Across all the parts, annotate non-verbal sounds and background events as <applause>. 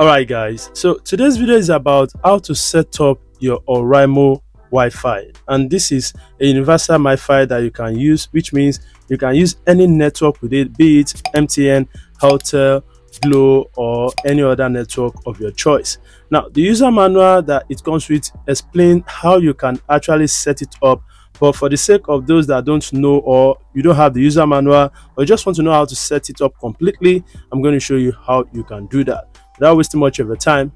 Alright guys, so today's video is about how to set up your Oraimo Wi-Fi. And this is a universal Wi-Fi that you can use which means you can use any network with it be it MTN, Airtel, Glo or any other network of your choice. Now the user manual that it comes with explain how you can actually set it up. But for the sake of those that don't know or you don't have the user manual or just want to know how to set it up completely i'm going to show you how you can do that without wasting much of your time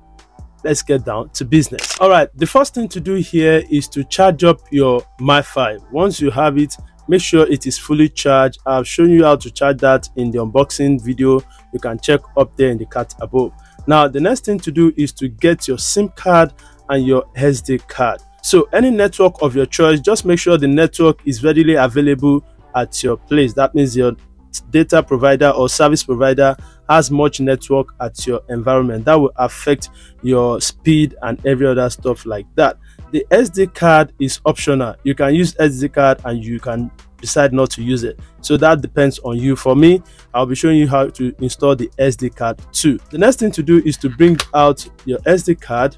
let's get down to business. All right the first thing to do here is to charge up your mi-fi. Once you have it make sure it is fully charged. I've shown you how to charge that in the unboxing video. You can check up there in the card above. Now the next thing to do is to get your sim card and your sd card. So any network of your choice, just make sure the network is readily available at your place. That means your data provider or service provider has much network at your environment. That will affect your speed and every other stuff like that. The SD card is optional. You can use SD card and you can decide not to use it. So that depends on you. For me, I'll be showing you how to install the SD card too. The next thing to do is to bring out your SD card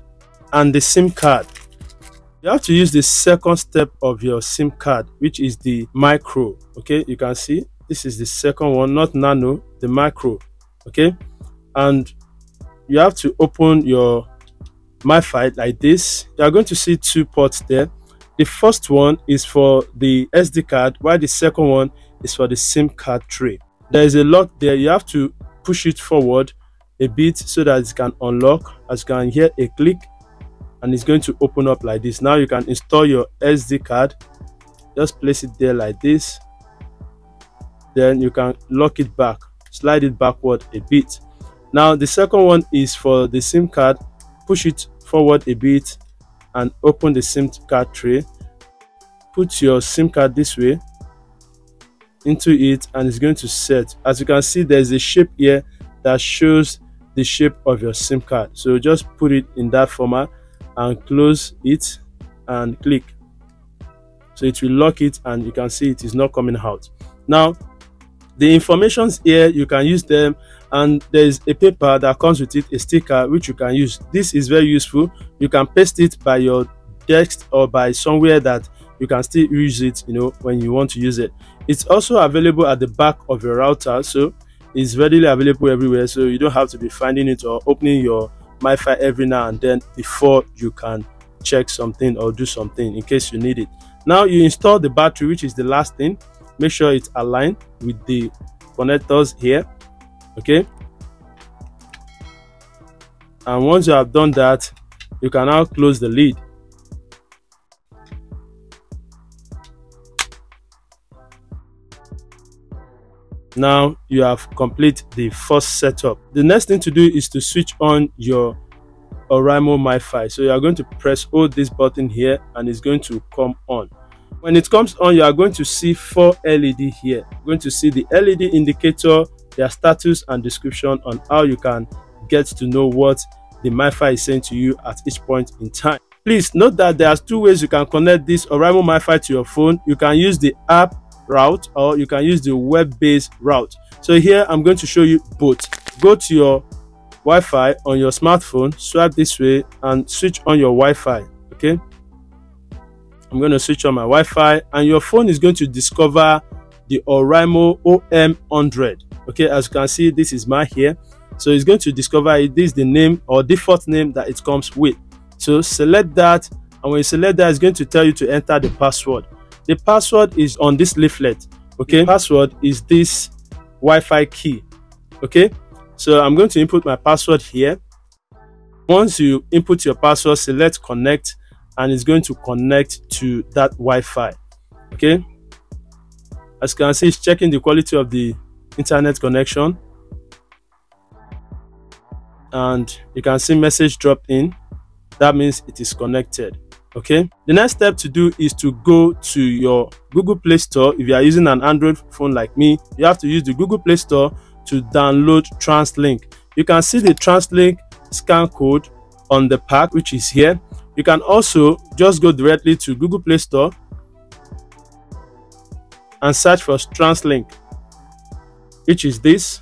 and the SIM card you have to use the second step of your sim card which is the micro okay you can see this is the second one not nano the micro okay? And you have to open your MiFi like this. You are going to see two ports there. The first one is for the SD card while the second one is for the SIM card tray. There is a lock there. You have to push it forward a bit so that it can unlock as you can hear a click and it's going to open up like this. Now you can install your sd card. Just place it there like this then you can lock it back slide it backward a bit. Now the second one is for the sim card. Push it forward a bit and open the sim card tray. Put your sim card this way into it and it's going to set. As you can see there's a shape here that shows the shape of your sim card. So just put it in that format and close it and click. So it will lock it and you can see it is not coming out. Now the informations here you can use them and there is a paper that comes with it a sticker which you can use this is very useful you can paste it by your desk or by somewhere that you can still use it you know when you want to use it it's also available at the back of your router so it's readily available everywhere so you don't have to be finding it or opening your MiFi every now and then before you can check something or do something in case you need it. Now you install the battery, which is the last thing. Make sure it's aligned with the connectors here. Okay. And once you have done that, you can now close the lid. now you have complete the first setup the next thing to do is to switch on your Oraimo MiFi so you are going to press hold this button here and it's going to come on when it comes on you are going to see four LED here. You're going to see the LED indicator their status and description on how you can get to know what the MiFi is saying to you at each point in time. Please note that there's two ways you can connect this Oraimo MiFi to your phone. You can use the app route or you can use the web-based route. So here i'm going to show you both. Go to your wi-fi on your smartphone swipe this way and switch on your wi-fi okay i'm going to switch on my wi-fi and your phone is going to discover the oraimo om100 okay as you can see this is my here. So it's going to discover it. This is the name or default name that it comes with. So select that and when you select that it's going to tell you to enter the password. The password is on this leaflet. Okay the password is this wi-fi key. Okay so i'm going to input my password here. Once you input your password select connect and it's going to connect to that wi-fi okay? As you can see it's checking the quality of the internet connection. And you can see message dropped in. That means it is connected okay? The next step to do is to go to your google play store. If you are using an android phone like me you have to use the google play store to download translink. You can see the translink scan code on the pack which is here you can also just go directly to google play store and search for translink which is this.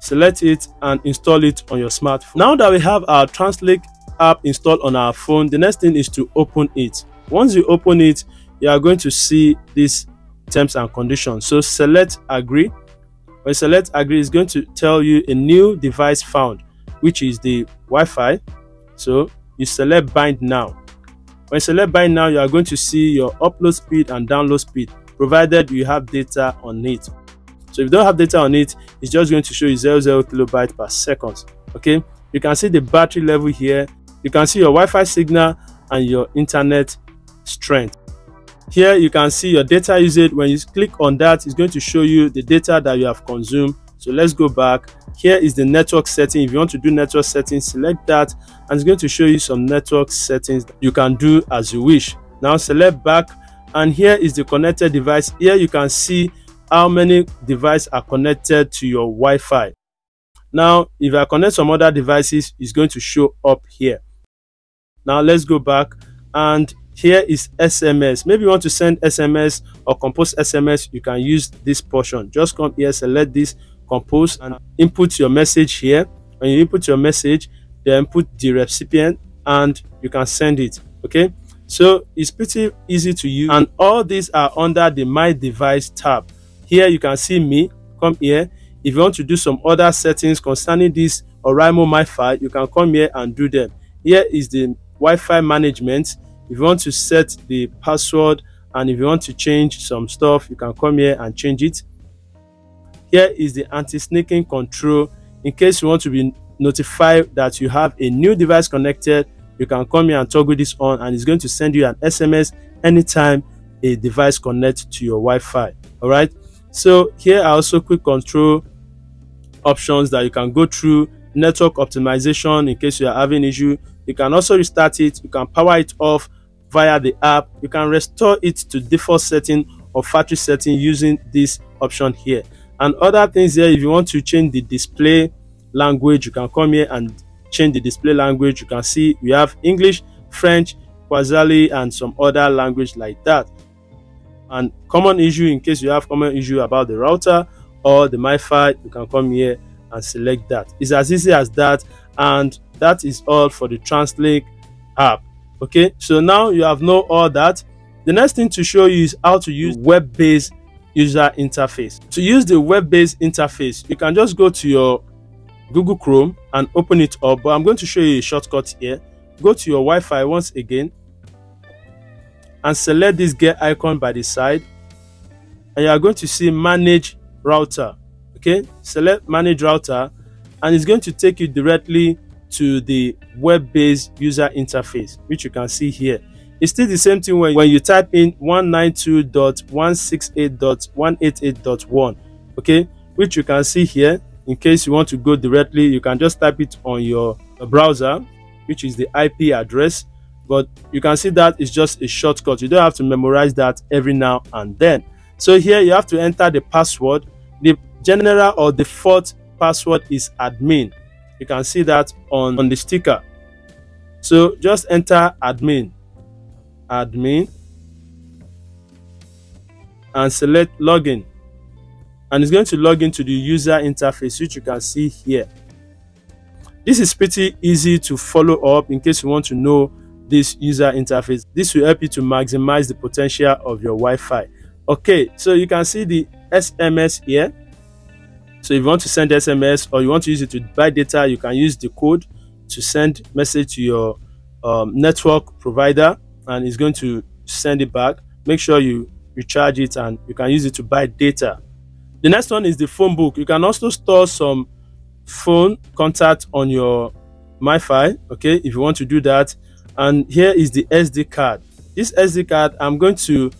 Select it and install it on your smartphone. Now that we have our translink app installed on our phone the next thing is to open it. Once you open it you are going to see these terms and conditions. So select agree. When select agree it's going to tell you a new device found which is the wi-fi. So you select bind now. When you select bind now you are going to see your upload speed and download speed provided you have data on it. So if you don't have data on it it's just going to show you 00 kilobyte per second okay? You can see the battery level here. You can see your wi-fi signal and your internet strength. Here you can see your data usage. When you click on that it's going to show you the data that you have consumed so let's go back. Here is the network setting if you want to do network settings select that and it's going to show you some network settings you can do as you wish. Now select back and here is the connected device. Here you can see how many devices are connected to your wi-fi. Now if i connect some other devices it's going to show up here. Now let's go back and here is sms maybe you want to send sms or compose sms you can use this portion. Just come here select this compose and input your message here. When you input your message then put the recipient and you can send it okay? So it's pretty easy to use. And all these are under the my device tab. Here you can see me. Come here. If you want to do some other settings concerning this Oraimo MiFi you can come here and do them. Here is the Wi-Fi management. If you want to set the password and if you want to change some stuff you can come here and change it here is the anti-sneaking control. In case you want to be notified that you have a new device connected you can come here and toggle this on and it's going to send you an sms anytime a device connects to your wi-fi. All right? So here are also quick control options that you can go through. Network optimization in case you are having issue. You can also restart it. You can power it off via the app. You can restore it to default setting or factory setting using this option here and other things here if you want to change the display language you can come here and change the display language you can see we have english french Swahili, and some other language like that and common issue in case you have common issue about the router or the MiFi, you can come here and select that. It's as easy as that and that is all for the TransLink app. Okay, so now you have know all that. The next thing to show you is how to use web-based user interface. To use the web-based interface, you can just go to your Google Chrome and open it up. But I'm going to show you a shortcut here. Go to your Wi-Fi once again and select this gear icon by the side. And you are going to see manage router. Okay, select manage router and it's going to take you directly to the web-based user interface, which you can see here. It's still the same thing when, when you type in 192.168.188.1, okay, which you can see here. In case you want to go directly, you can just type it on your browser, which is the IP address. But you can see that it's just a shortcut. You don't have to memorize that every now and then. So here you have to enter the password. The general or default password is admin you can see that on, on the sticker so just enter admin admin and select login. And it's going to log into the user interface which you can see here. This is pretty easy to follow up in case you want to know this user interface. This will help you to maximize the potential of your wi-fi. Okay so you can see the sms here. So if you want to send SMS or you want to use it to buy data, you can use the code to send message to your um, network provider and it's going to send it back. Make sure you recharge it and you can use it to buy data. The next one is the phone book. You can also store some phone contact on your MiFi, okay, if you want to do that. And here is the SD card. This SD card, I'm going to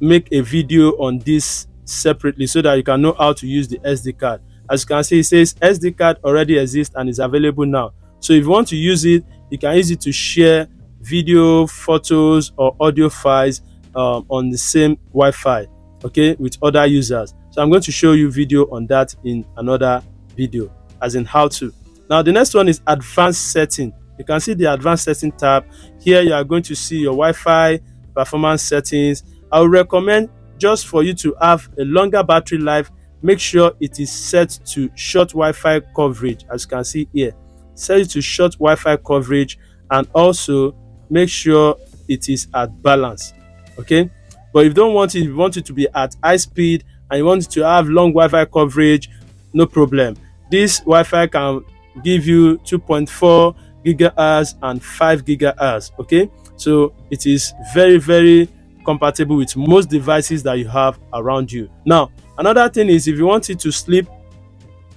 make a video on this separately so that you can know how to use the SD card. As you can see, it says SD card already exists and is available now. So if you want to use it, you can use it to share video, photos, or audio files um, on the same Wi-Fi, okay, with other users. So I'm going to show you video on that in another video, as in how to. Now the next one is advanced setting. You can see the advanced setting tab. Here you are going to see your Wi-Fi performance settings. I would recommend just for you to have a longer battery life make sure it is set to short Wi-Fi coverage as you can see here. Set it to short Wi-Fi coverage and also make sure it is at balance. Okay, but if you don't want it, you want it to be at high speed and you want to have long Wi-Fi coverage, no problem. This Wi-Fi can give you 2.4 gigahertz and 5 gigahertz. Okay, so it is very very compatible with most devices that you have around you. Now, another thing is if you want it to sleep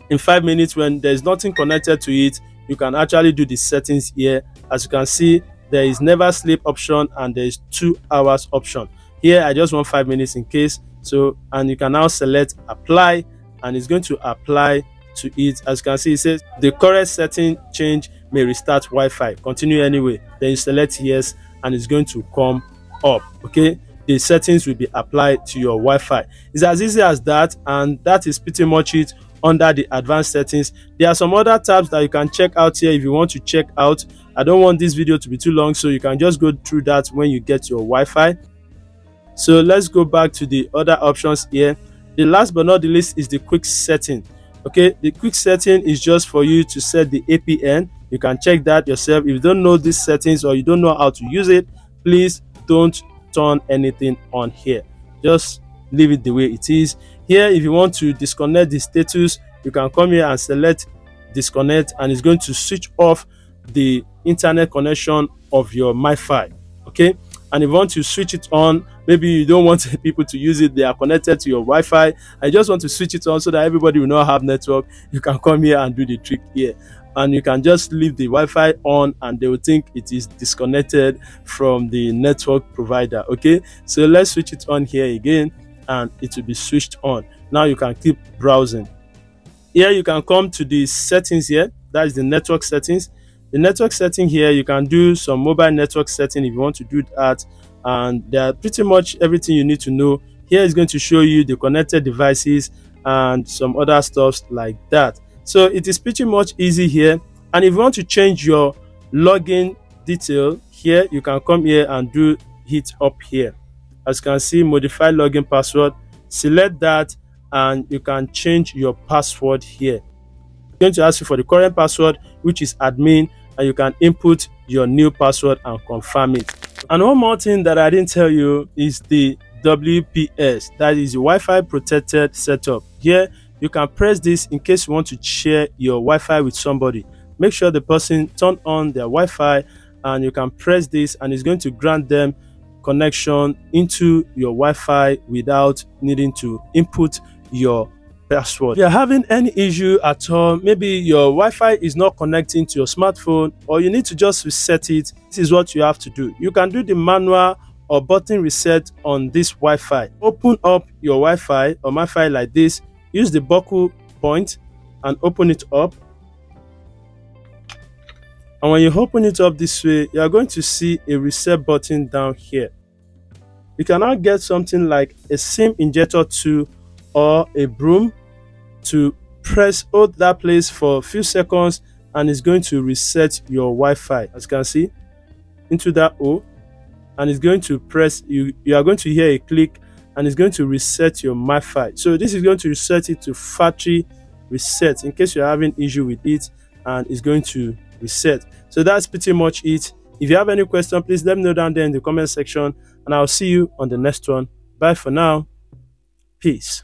in five minutes when there's nothing connected to it, you can actually do the settings here. As you can see, there is never sleep option and there is two hours option. Here, I just want five minutes in case. So, and you can now select apply and it's going to apply to it. As you can see, it says the current setting change may restart Wi-Fi. Continue anyway. Then you select yes and it's going to come up. Okay. The settings will be applied to your Wi-Fi. It's as easy as that, and that is pretty much it under the advanced settings. There are some other tabs that you can check out here if you want to check out. I don't want this video to be too long, so you can just go through that when you get your Wi-Fi. So let's go back to the other options here. The last but not the least is the quick setting. Okay, the quick setting is just for you to set the APN. You can check that yourself. If you don't know these settings or you don't know how to use it, please don't turn anything on here just leave it the way it is. Here if you want to disconnect the status you can come here and select disconnect and it's going to switch off the internet connection of your MiFi okay? And if you want to switch it on maybe you don't want <laughs> people to use it they are connected to your Wi-Fi. I just want to switch it on so that everybody will not have network. <laughs> You can come here and do the trick here. And you can just leave the Wi-Fi on and they will think it is disconnected from the network provider okay? So let's switch it on here again and it will be switched on. Now you can keep browsing. Here you can come to the settings here. That is the network settings. The network setting here you can do some mobile network setting if you want to do that. And they are pretty much everything you need to know. Here is going to show you the connected devices and some other stuffs like that. So it is pretty much easy here. And if you want to change your login detail here, you can come here and do hit up here. As you can see, modify login password. Select that and you can change your password here. I'm going to ask you for the current password, which is admin, and you can input your new password and confirm it. And one more thing that I didn't tell you is the WPS, that is the Wi-Fi protected setup. Here, you can press this in case you want to share your Wi-Fi with somebody. Make sure the person turn on their Wi-Fi and you can press this and it's going to grant them connection into your Wi-Fi without needing to input your password. If you're having any issue at all, maybe your Wi-Fi is not connecting to your smartphone or you need to just reset it, this is what you have to do. You can do the manual or button reset on this Wi-Fi. Open up your Wi-Fi or Wi-Fi like this Use the buckle point and open it up. And when you open it up this way, you are going to see a reset button down here. You can now get something like a SIM injector tool or a broom to press hold that place for a few seconds and it's going to reset your Wi-Fi as you can see into that O and it's going to press you you are going to hear a click and it's going to reset your MiFi. So this is going to reset it to factory reset in case you're having issue with it and it's going to reset. So that's pretty much it. If you have any question, please let me know down there in the comment section and I'll see you on the next one. Bye for now. Peace.